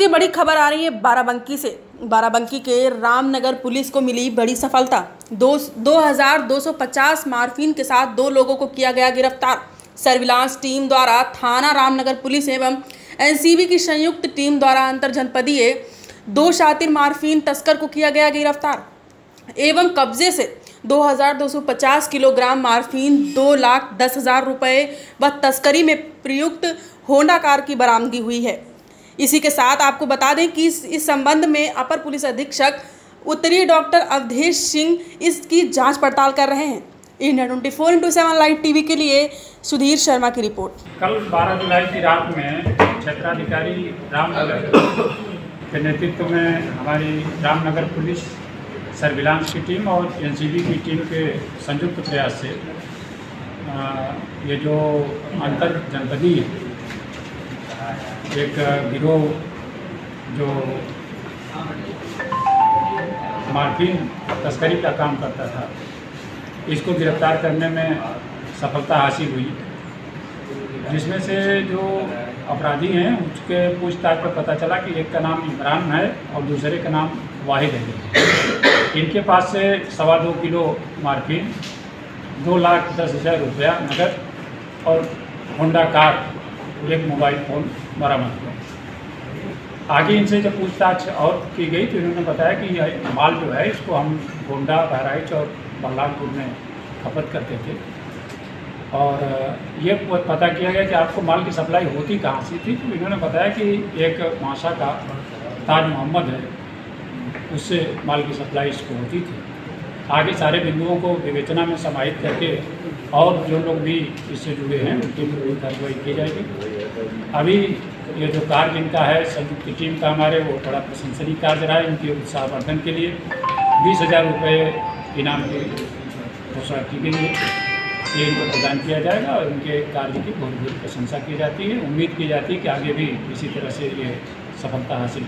की बड़ी खबर आ रही है बाराबंकी से। बाराबंकी के रामनगर पुलिस को मिली बड़ी सफलता। दो दो हज़ार दो सौ पचास मार्फिन के साथ दो लोगों को किया गया गिरफ़्तार। सर्विलांस टीम द्वारा थाना रामनगर पुलिस एवं एनसीबी की संयुक्त टीम द्वारा अंतर जनपदीय दो शातिर मार्फिन तस्कर को किया गया गिरफ़्तार। एवं कब्जे से 2250 किलोग्राम मार्फिन दो लाख दस हज़ार रुपये व तस्करी में प्रयुक्त होंडा कार की बरामदगी हुई है। इसी के साथ आपको बता दें कि इस, संबंध में अपर पुलिस अधीक्षक उत्तरी डॉक्टर अवधेश सिंह इसकी जाँच पड़ताल कर रहे हैं। India twenty four into seven live TV के लिए सुधीर शर्मा की रिपोर्ट। कल 12 जुलाई की रात में क्षेत्राधिकारी रामनगर के नेतृत्व में हमारी रामनगर पुलिस सर्विलांस की टीम और एनसीबी की टीम के संयुक्त प्रयास से ये जो अंतर जनपदीय एक गिरोह जो मार्फिन तस्करी का काम करता था, इसको गिरफ़्तार करने में सफलता हासिल हुई, जिसमें से जो अपराधी हैं, उसके पूछताछ पर पता चला कि एक का नाम इमरान है और दूसरे का नाम वाहिद है। इनके पास से सवा दो किलो मार्फिन, दो लाख दस हज़ार रुपया नगद और होंडा कार एक मोबाइल फ़ोन बरामद हुआ। आगे इनसे जब पूछताछ और की गई तो इन्होंने बताया कि यह माल जो है, इसको हम गोंडा, बहराइच और बल्लालपुर में खपत करते थे। और ये पता किया गया कि आपको माल की सप्लाई होती कहाँ से थी तो इन्होंने बताया कि एक माशा का ताज मोहम्मद है, उससे माल की सप्लाई इसको होती थी। आगे सारे बिंदुओं को विवेचना में समाहित करके और जो लोग भी इससे जुड़े हैं, उनकी कार्रवाई की जाएगी। अभी ये जो कार्य इनका है, संयुक्त टीम का हमारे, वो बड़ा प्रशंसनीय कार्य रहा है इनके उत्साहवर्धन के लिए। बीस हज़ार रुपये इनाम की घोषणा की गई है। ये इनको प्रदान किया जाएगा और इनके कार्य की बहुत बहुत प्रशंसा की जाती है। उम्मीद की जाती है कि आगे भी इसी तरह से ये सफलता हासिल